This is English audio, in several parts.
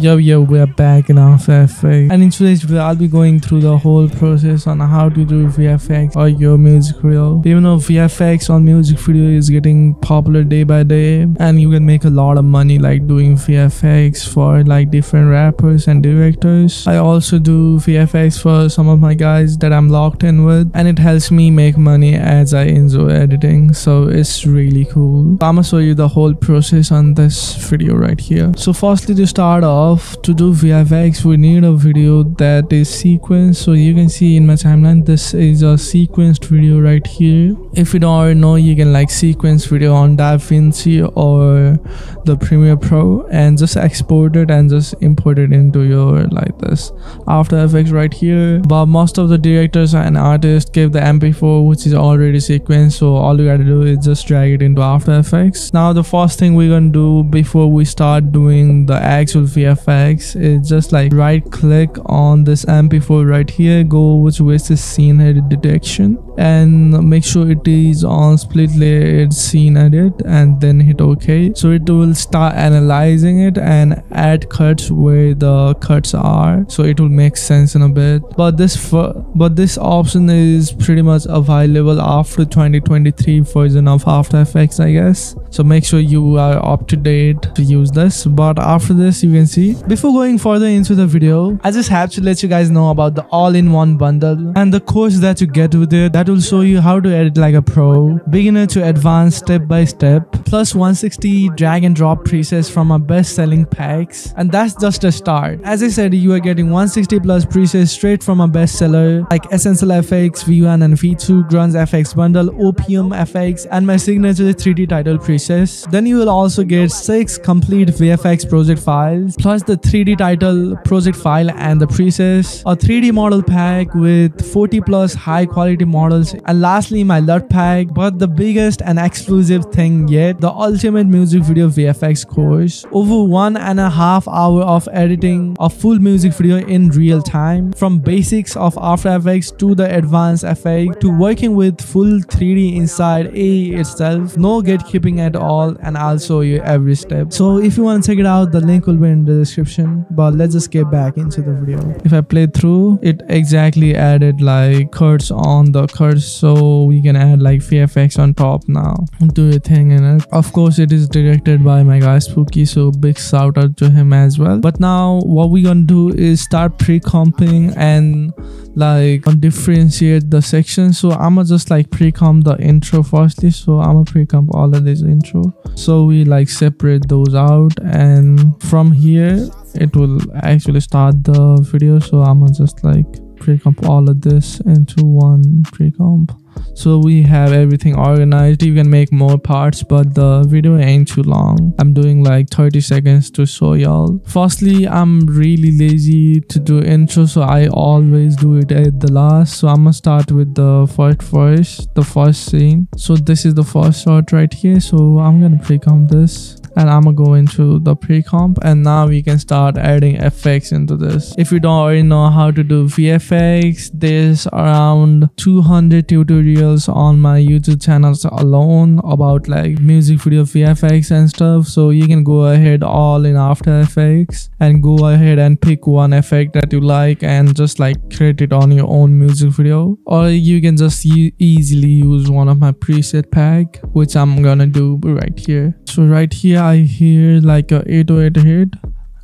Yo, yo, we're back in After Effects. And in today's video, I'll be going through the whole process on how to do VFX or your music video. Even though VFX on music video is getting popular day by day, and you can make a lot of money like doing VFX for like different rappers and directors. I also do VFX for some of my guys that I'm locked in with, and it helps me make money as I enjoy editing. So it's really cool. I'm gonna show you the whole process on this video right here. So firstly, to start off, of to do VFX we need a video that is sequenced. So you can see in my timeline this is a sequenced video right here. If you don't already know you can like sequence video on DaVinci or the Premiere Pro and just export it and just import it into your like this. After Effects right here but most of the directors and artists give the MP4 which is already sequenced. So all you gotta do is just drag it into After Effects. Now the first thing we're gonna do before we start doing the actual VFX effects is just like right click on this mp4 right here go which with is scene edit detection and make sure it is on split layer scene edit and then hit ok. So it will start analyzing it and add cuts where the cuts are so it will make sense in a bit. But this but this option is pretty much available after 2023 version of after effects i guess. So make sure you are up to date to use this. But after this you can see before going further into the video i just have to let you guys know about the all-in-one bundle and the course that you get with it that will show you how to edit like a pro beginner to advanced step by step plus 160 drag and drop presets from our best selling packs. And that's just a start. As i said you are getting 160 plus presets straight from a bestseller like essential fx v1 and v2 grunge fx bundle opium fx and my signature 3d title presets. Then you will also get six complete vfx project files plus the 3d title project file and the presets a 3d model pack with 40 plus high quality models and lastly my LUT pack but the biggest and exclusive thing yet the ultimate music video VFX course. Over one and a half hour of editing a full music video in real time from basics of After Effects to the advanced effect to working with full 3D inside AE itself. No gatekeeping at all and I'll show you every step. So if you want to check it out the link will be in the description but let's just get back into the video. If I play through it exactly added like cuts on the curve so we can add like VFX on top now. Do a thing in it uh, of course it is directed by my guy spooky so big shout out to him as well. But now what we gonna do is start pre-comping and like differentiate the sections. So i'ma just like pre-comp the intro firstly. So i'ma pre-comp all of this intro. So we like separate those out. And from here it will actually start the video. So i'ma just like pre-comp all of this into one pre-comp. So we have everything organized. You can make more parts but the video ain't too long. I'm doing like 30 seconds to show y'all. Firstly i'm really lazy to do intro so i always do it at the last. So i'm gonna start with the first verse the first scene. So this is the first shot right here. So i'm gonna pre-comp this and I'm gonna go into the pre-comp and now we can start adding effects into this. If you don't already know how to do VFX, there's around 200 tutorials on my YouTube channels alone about like music video VFX and stuff. So you can go ahead all in After Effects and go ahead and pick one effect that you like and just like create it on your own music video. Or you can just easily use one of my preset pack, which I'm gonna do right here. So right here I hear like a 808 hit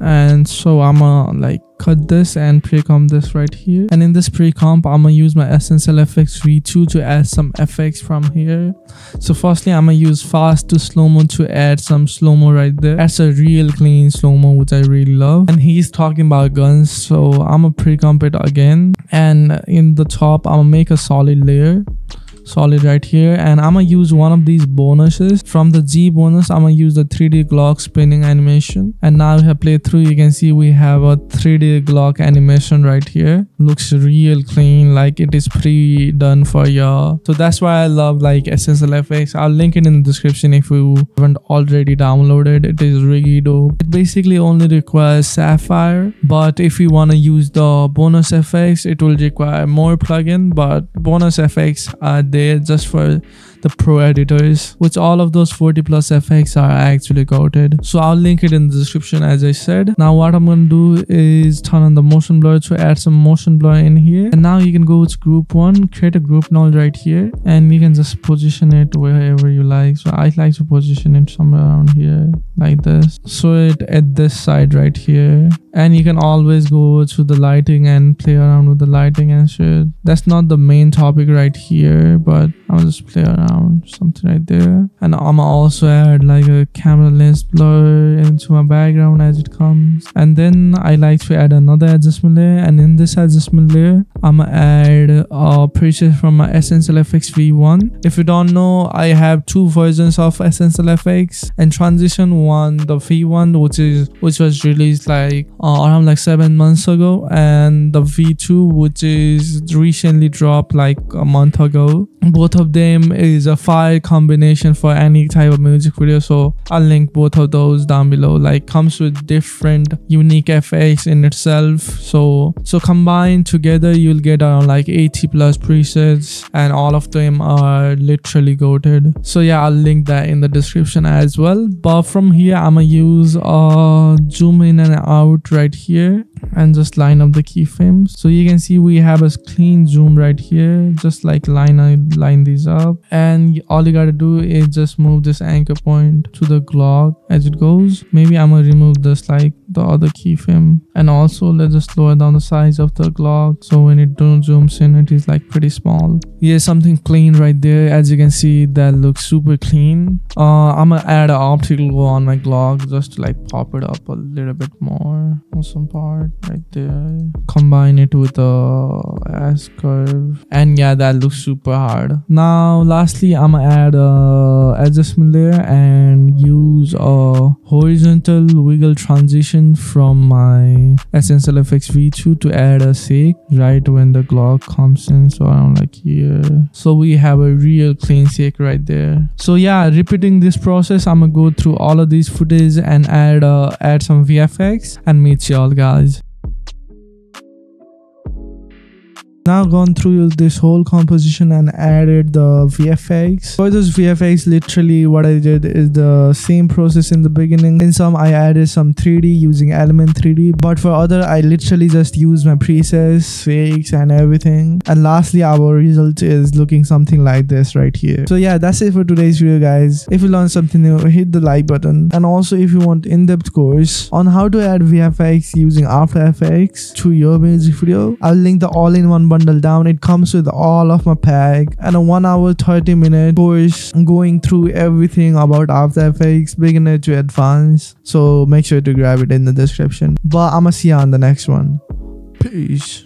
and so I'm gonna like cut this and pre-comp this right here. And in this pre-comp I'm gonna use my Essential FX V2 to add some effects from here. So firstly I'm gonna use fast to slow-mo to add some slow-mo right there. That's a real clean slow-mo which I really love. And he's talking about guns so I'm gonna pre-comp it again. And in the top I'm gonna make a solid layer solid right here. And i'm gonna use one of these bonuses. From the g bonus i'm gonna use the 3d glock spinning animation. And now we have played through you can see we have a 3d glock animation right here. Looks real clean like it is pre-done for y'all. So that's why i love like essential fx i'll link it in the description if you haven't already downloaded. It is really dope. It basically only requires sapphire but if you want to use the bonus fx it will require more plugin but bonus fx are just for the pro editors which all of those 40 plus effects are actually coded so i'll link it in the description as i said. Now what i'm gonna do is turn on the motion blur to add some motion blur in here. And now you can go to group one create a group node right here. And you can just position it wherever you like. So i like to position it somewhere around here like this. So it at this side right here. And you can always go to the lighting and play around with the lighting and shit. That's not the main topic right here but i'll just play around something right there and i'm also add like a camera lens blur into my background as it comes. And then i like to add another adjustment layer. And in this adjustment layer i'm gonna add a preset from my essential fx v1 if you don't know i have two versions of essential fx and transition one the v1 which is which was released like uh, around like seven months ago. And the v2 which is recently dropped like a month ago. Both of them is a file combination for any type of music video. So i'll link both of those down below. Like comes with different unique effects in itself. So so combined together you'll get around like 80 plus presets and all of them are literally goated. So yeah i'll link that in the description as well. But from here i'm gonna use uh zoom in and out right here and just line up the keyframes. So you can see we have a clean zoom right here just like line line these up. And all you gotta do is just move this anchor point to the glock as it goes. Maybe i'm gonna remove this like the other keyframe. And also let's just lower down the size of the glock so when it zooms in it is like pretty small. Yeah something clean right there. As you can see that looks super clean. Uh i'm gonna add an optical glow on my glock just to like pop it up a little bit more on some part right there. Combine it with a s curve. And yeah that looks super hard now lastly i'm gonna add a adjustment layer and use a horizontal wiggle transition from my essential fx v2 to add a shake right when the glock comes in. So around like here so we have a real clean shake right there. So yeah repeating this process i'm gonna go through all of these footage and add uh add some vfx and meet y'all guys now gone through this whole composition and added the VFX. For this VFX, literally what I did is the same process in the beginning. In some, I added some 3D using Element 3D, but for other, I literally just use my presets, fakes, and everything. And lastly, our result is looking something like this right here. So yeah, that's it for today's video, guys. If you learned something new, hit the like button. And also, if you want in-depth course on how to add VFX using After Effects to your music video, I'll link the all-in-one bundle down. It comes with all of my pack and a 1 hour 30 minute course going through everything about after effects beginner to advanced. So make sure to grab it in the description. But i'ma see you on the next one. Peace